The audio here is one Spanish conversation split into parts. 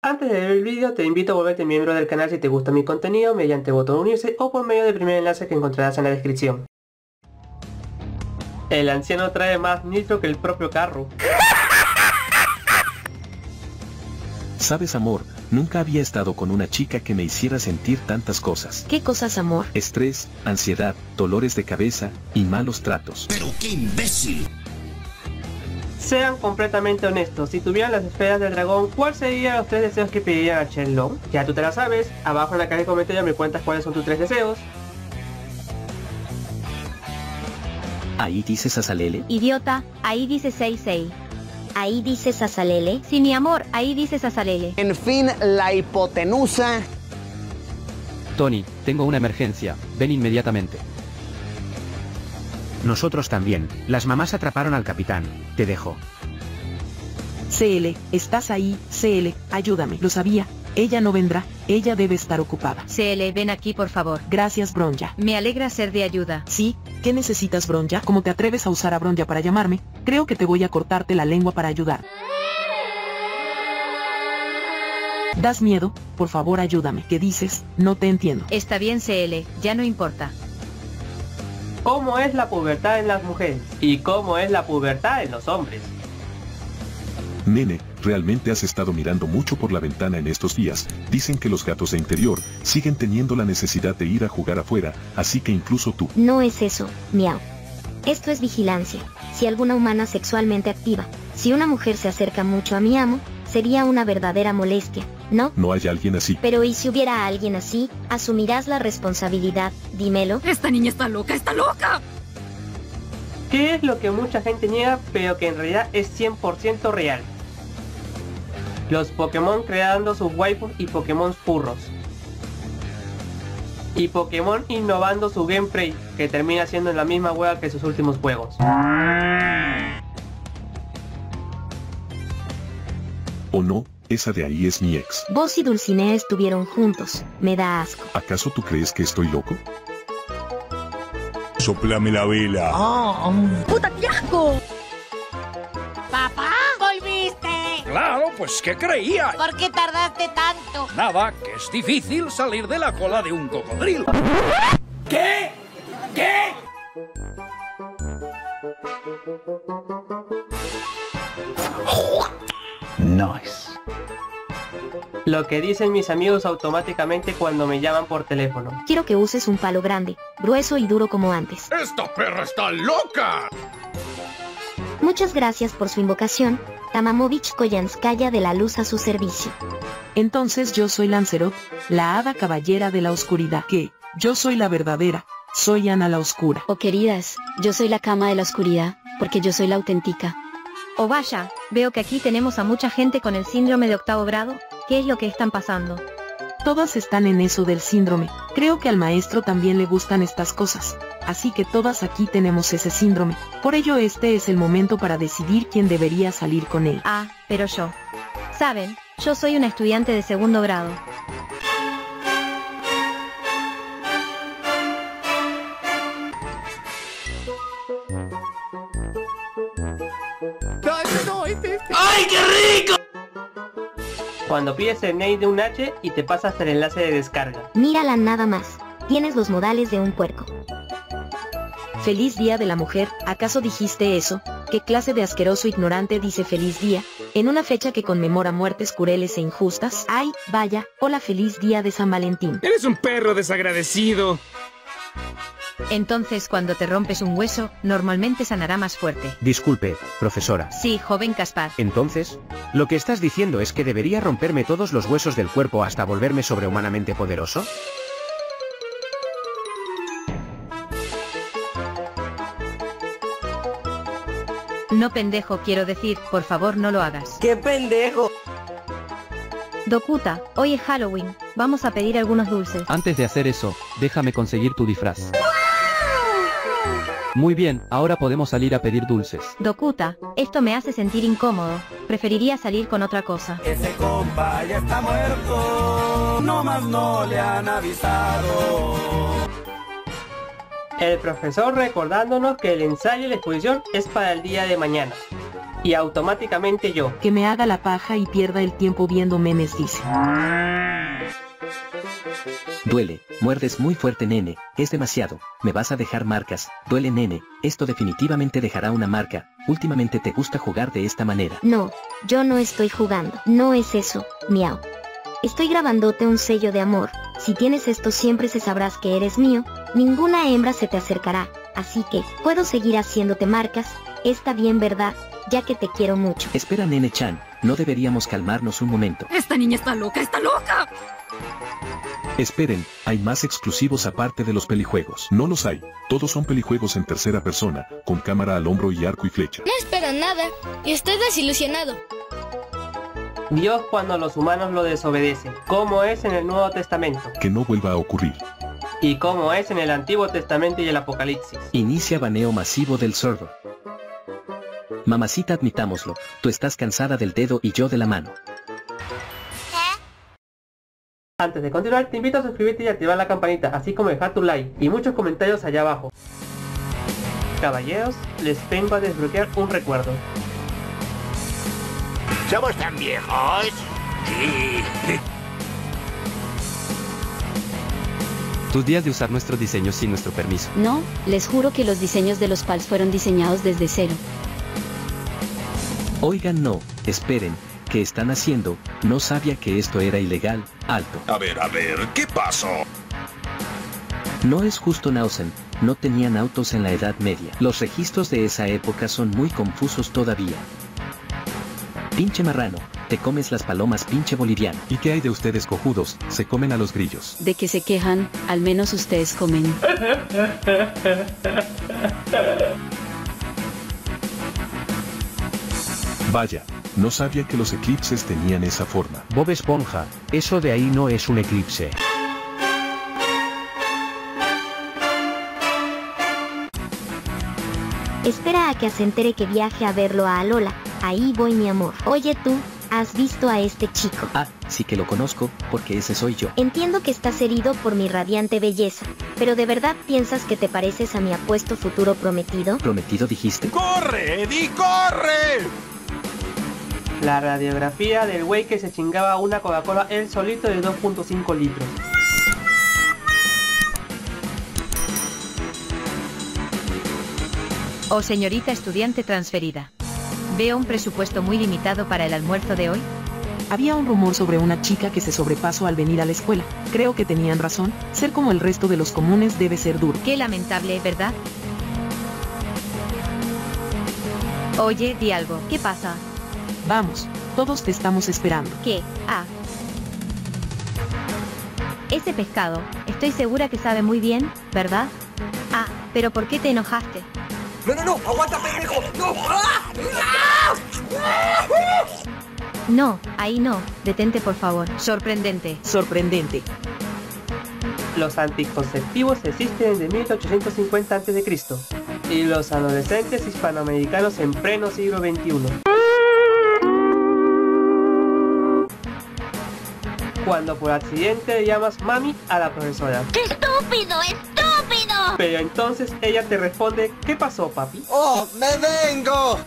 Antes de ver el vídeo te invito a volverte miembro del canal si te gusta mi contenido mediante botón unirse o por medio del primer enlace que encontrarás en la descripción. El anciano trae más nitro que el propio carro. Sabes amor, nunca había estado con una chica que me hiciera sentir tantas cosas. ¿Qué cosas, amor? Estrés, ansiedad, dolores de cabeza y malos tratos. ¡Pero qué imbécil! Sean completamente honestos, si tuvieran las esferas del dragón, ¿cuál serían los tres deseos que pedirían a Shenlong? Ya tú te la sabes, abajo en la caja de comentarios me cuentas cuáles son tus tres deseos. Ahí dices a Salele. Idiota, ahí dice 66. Ahí dice Sasalele. Sí, mi amor, ahí dice Sasalele. En fin, la hipotenusa. Tony, tengo una emergencia. Ven inmediatamente. Nosotros también. Las mamás atraparon al capitán. Te dejo. CL, estás ahí, CL, ayúdame. Lo sabía. Ella no vendrá. Ella debe estar ocupada. CL, ven aquí por favor. Gracias, Bronja. Me alegra ser de ayuda. Sí, ¿qué necesitas, Bronja? ¿Cómo te atreves a usar a Bronja para llamarme? Creo que te voy a cortarte la lengua para ayudar. ¿Das miedo? Por favor, ayúdame. ¿Qué dices? No te entiendo. Está bien CL, ya no importa. ¿Cómo es la pubertad en las mujeres? ¿Y cómo es la pubertad en los hombres? Nene, realmente has estado mirando mucho por la ventana en estos días. Dicen que los gatos de interior siguen teniendo la necesidad de ir a jugar afuera, así que incluso tú. No es eso, miau. Esto es vigilancia. Si alguna humana sexualmente activa, si una mujer se acerca mucho a mi amo, sería una verdadera molestia, ¿no? No hay alguien así. Pero ¿y si hubiera alguien así? Asumirás la responsabilidad, dímelo. Esta niña está loca, está loca. ¿Qué es lo que mucha gente niega pero que en realidad es 100% real? Los Pokémon creando sus waifus y Pokémon furros. Y Pokémon innovando su gameplay, que termina siendo la misma hueá que sus últimos juegos. ¿O no? Esa de ahí es mi ex. Vos y Dulcinea estuvieron juntos. Me da asco. ¿Acaso tú crees que estoy loco? Soplame la vela. ¡Puta, qué asco! ¡Papá! ¡Volviste! Claro, pues ¿qué creía? ¿Por qué tardaste tanto? Nada, que es difícil salir de la cola de un cocodrilo. ¿Qué? ¿Qué? Nice. Lo que dicen mis amigos automáticamente cuando me llaman por teléfono. Quiero que uses un palo grande, grueso y duro como antes. ¡Esta perra está loca! Muchas gracias por su invocación, Tamamovich Koyanskaya de la luz a su servicio. Entonces yo soy Lancerot, la hada caballera de la oscuridad. ¿Qué? Yo soy la verdadera. Soy Ana la Oscura. Oh queridas, yo soy la cama de la oscuridad, porque yo soy la auténtica. O oh, vaya, veo que aquí tenemos a mucha gente con el síndrome de octavo grado. ¿Qué es lo que están pasando? Todas están en eso del síndrome. Creo que al maestro también le gustan estas cosas. Así que todas aquí tenemos ese síndrome. Por ello este es el momento para decidir quién debería salir con él. Ah, pero yo. Saben, yo soy una estudiante de segundo grado. Qué rico! Cuando pides el name de un H y te pasas el enlace de descarga. Mírala nada más. Tienes los modales de un puerco. Feliz Día de la Mujer, ¿acaso dijiste eso? ¿Qué clase de asqueroso ignorante dice feliz día? En una fecha que conmemora muertes crueles e injustas. ¡Ay, vaya! Hola feliz día de San Valentín. Eres un perro desagradecido. Entonces cuando te rompes un hueso, normalmente sanará más fuerte. Disculpe, profesora. Sí, joven Caspar. Entonces, lo que estás diciendo es que debería romperme todos los huesos del cuerpo hasta volverme sobrehumanamente poderoso? No pendejo quiero decir, por favor no lo hagas. ¡Qué pendejo! Dokuta, hoy es Halloween, vamos a pedir algunos dulces. Antes de hacer eso, déjame conseguir tu disfraz. Muy bien, ahora podemos salir a pedir dulces. Dokuta, esto me hace sentir incómodo. Preferiría salir con otra cosa. Ese compa ya está muerto. No más no le han avisado. El profesor recordándonos que el ensayo y la exposición es para el día de mañana. Y automáticamente yo. Que me haga la paja y pierda el tiempo viendo memes dice. Duele, muerdes muy fuerte nene, es demasiado, me vas a dejar marcas, duele nene, esto definitivamente dejará una marca, últimamente te gusta jugar de esta manera. No, yo no estoy jugando, no es eso, miau. Estoy grabándote un sello de amor, si tienes esto siempre se sabrás que eres mío, ninguna hembra se te acercará, así que, puedo seguir haciéndote marcas, está bien verdad, ya que te quiero mucho. Espera nene Chan, no deberíamos calmarnos un momento. Esta niña está loca, está loca. Esperen, hay más exclusivos aparte de los pelijuegos. No los hay. Todos son pelijuegos en tercera persona, con cámara al hombro y arco y flecha. No espero nada, y estoy desilusionado. Dios cuando los humanos lo desobedecen, como es en el Nuevo Testamento. Que no vuelva a ocurrir. Y como es en el Antiguo Testamento y el Apocalipsis. Inicia baneo masivo del server. Mamacita admitámoslo, tú estás cansada del dedo y yo de la mano. Antes de continuar, te invito a suscribirte y activar la campanita, así como dejar tu like y muchos comentarios allá abajo. Caballeros, les vengo a desbloquear un recuerdo. ¿Somos tan viejos? Sí. Tus días de usar nuestros diseños sin nuestro permiso. No, les juro que los diseños de los pals fueron diseñados desde cero. Oigan no, esperen, ¿qué están haciendo? No sabía que esto era ilegal, alto. A ver, a ver, ¿qué pasó? No es justo Nausen, no tenían autos en la Edad Media. Los registros de esa época son muy confusos todavía. Pinche marrano, te comes las palomas pinche boliviano. ¿Y qué hay de ustedes cojudos? Se comen a los grillos. De que se quejan, al menos ustedes comen. Vaya, no sabía que los eclipses tenían esa forma. Bob Esponja, eso de ahí no es un eclipse. Espera a que se entere que viaje a verlo a Alola, ahí voy mi amor. Oye tú, ¿has visto a este chico? Ah, sí que lo conozco, porque ese soy yo. Entiendo que estás herido por mi radiante belleza, pero ¿de verdad piensas que te pareces a mi apuesto futuro prometido? ¿Prometido dijiste? ¡Corre, Eddie, corre! La radiografía del güey que se chingaba una Coca-Cola él solito de 2.5 litros. Oh señorita estudiante transferida. Veo un presupuesto muy limitado para el almuerzo de hoy. Había un rumor sobre una chica que se sobrepasó al venir a la escuela. Creo que tenían razón, ser como el resto de los comunes debe ser duro. Qué lamentable, ¿verdad? Oye, di algo, ¿qué pasa? Vamos, todos te estamos esperando. ¿Qué? Ah. Ese pescado, estoy segura que sabe muy bien, ¿verdad? Ah, pero ¿por qué te enojaste? No, no, no, aguanta, pendejo. No. No, ahí no, detente por favor. Sorprendente. Sorprendente. Los anticonceptivos existen desde 1850 a.C. y los adolescentes hispanoamericanos en pleno siglo XXI. Cuando por accidente le llamas mami a la profesora. ¡Qué estúpido, estúpido! Pero entonces ella te responde, ¿qué pasó papi? ¡Oh, me vengo!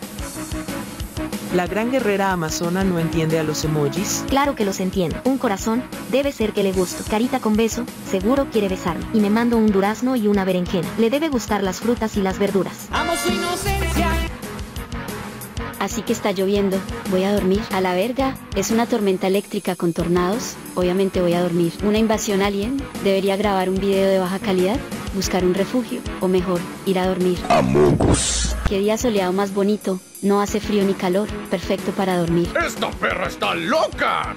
La gran guerrera amazona no entiende a los emojis. Claro que los entiendo. Un corazón, debe ser que le gusto. Carita con beso, seguro quiere besarme. Y me mando un durazno y una berenjena. Le debe gustar las frutas y las verduras. ¡Amo su inocencia! Así que está lloviendo, voy a dormir. A la verga, es una tormenta eléctrica con tornados, obviamente voy a dormir. Una invasión alien, debería grabar un video de baja calidad, buscar un refugio, o mejor, ir a dormir. Amogus. Qué día soleado más bonito, no hace frío ni calor, perfecto para dormir. ¡Esta perra está loca!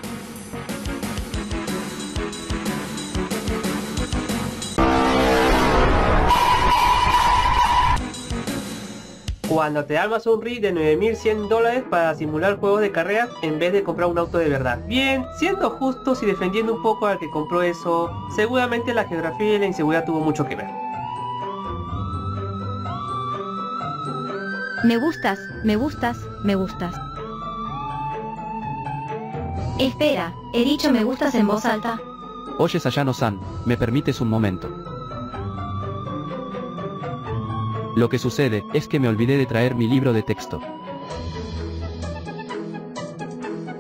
Cuando te armas un rig de 9100 dólares para simular juegos de carreras en vez de comprar un auto de verdad. Bien, siendo justos y defendiendo un poco al que compró eso, seguramente la geografía y la inseguridad tuvo mucho que ver. Me gustas, me gustas, me gustas. Espera, he dicho me gustas en voz alta. Oye Sayano-san, ¿me permites un momento? Lo que sucede es que me olvidé de traer mi libro de texto.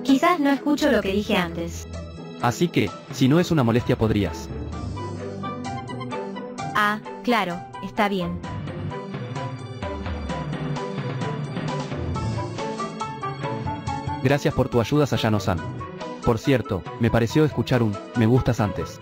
Quizás no escucho lo que dije antes. Así que, si no es una molestia podrías. Ah, claro, está bien. Gracias por tu ayuda Sayano-san. Por cierto, me pareció escuchar un me gustas antes.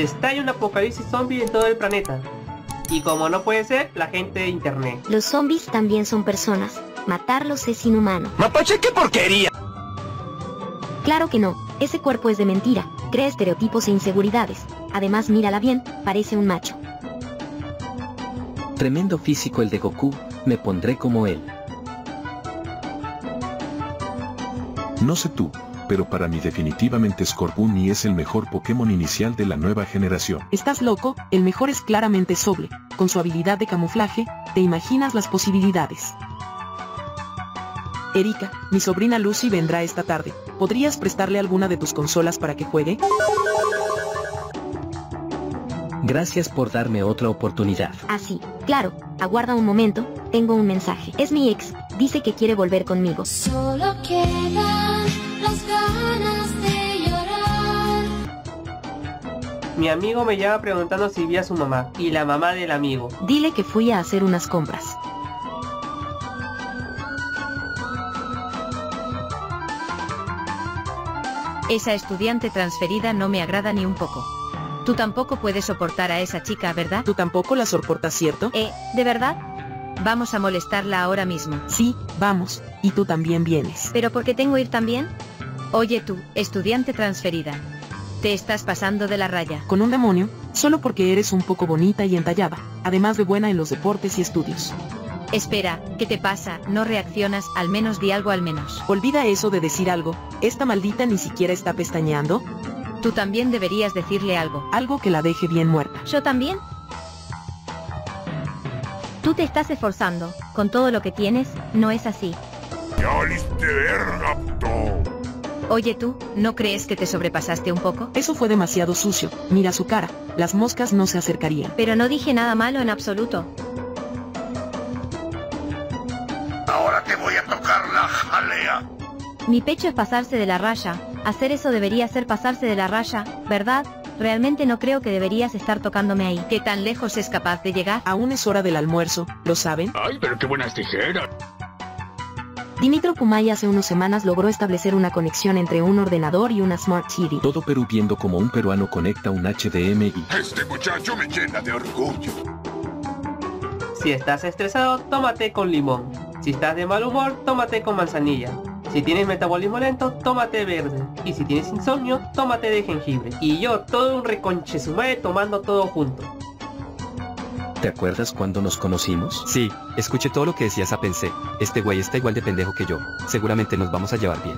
Está en un apocalipsis zombie en todo el planeta. Y como no puede ser, la gente de internet. Los zombies también son personas. Matarlos es inhumano. ¡Mapache, qué porquería! Claro que no, ese cuerpo es de mentira, crea estereotipos e inseguridades. Además mírala bien, parece un macho. Tremendo físico el de Goku, me pondré como él. No sé tú, pero para mí definitivamente Scorbunny es el mejor Pokémon inicial de la nueva generación. ¿Estás loco? El mejor es claramente Soble. Con su habilidad de camuflaje, te imaginas las posibilidades. Erika, mi sobrina Lucy vendrá esta tarde. ¿Podrías prestarle alguna de tus consolas para que juegue? Gracias por darme otra oportunidad. Así, claro, aguarda un momento, tengo un mensaje. Es mi ex, dice que quiere volver conmigo. Solo quedan Mi amigo me llama preguntando si vi a su mamá y la mamá del amigo. Dile que fui a hacer unas compras. Esa estudiante transferida no me agrada ni un poco. Tú tampoco puedes soportar a esa chica, ¿verdad? Tú tampoco la soportas, ¿cierto? Eh, ¿de verdad? Vamos a molestarla ahora mismo. Sí, vamos, y tú también vienes. ¿Pero por qué tengo ir también? Oye tú, estudiante transferida. Te estás pasando de la raya. Con un demonio, solo porque eres un poco bonita y entallada, además de buena en los deportes y estudios. Espera, ¿qué te pasa? ¿No reaccionas? Al menos di algo al menos. Olvida eso de decir algo, esta maldita ni siquiera está pestañeando. Tú también deberías decirle algo. Algo que la deje bien muerta. ¿Yo también? Tú te estás esforzando, con todo lo que tienes, no es así. ¡Ya verga, puto! Oye tú, ¿no crees que te sobrepasaste un poco? Eso fue demasiado sucio, mira su cara, las moscas no se acercarían. Pero no dije nada malo en absoluto. Ahora te voy a tocar la jalea. Mi pecho es pasarse de la raya, hacer eso debería ser pasarse de la raya, ¿verdad? Realmente no creo que deberías estar tocándome ahí. ¿Qué tan lejos es capaz de llegar? Aún es hora del almuerzo, ¿lo saben? Ay, pero qué buenas tijeras. Dimitro Kumai hace unas semanas logró establecer una conexión entre un ordenador y una Smart TV. Todo Perú viendo como un peruano conecta un HDMI. Este muchacho me llena de orgullo. Si estás estresado, tómate con limón. Si estás de mal humor, tómate con manzanilla. Si tienes metabolismo lento, tómate verde. Y si tienes insomnio, tómate de jengibre. Y yo, todo un reconche tomando todo junto. ¿Te acuerdas cuando nos conocimos? Sí, escuché todo lo que decías a pensé. Este güey está igual de pendejo que yo. Seguramente nos vamos a llevar bien.